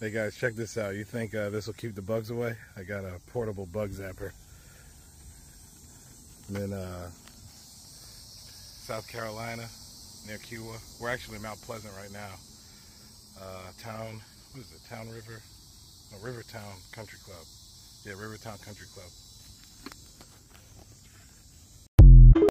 Hey guys, check this out. You think uh, this will keep the bugs away? I got a portable bug zapper. I'm in uh, South Carolina, near Kiawah. We're actually in Mount Pleasant right now. Uh, town, what is it, Town River? No, Rivertown Country Club. Yeah, Rivertown Country Club.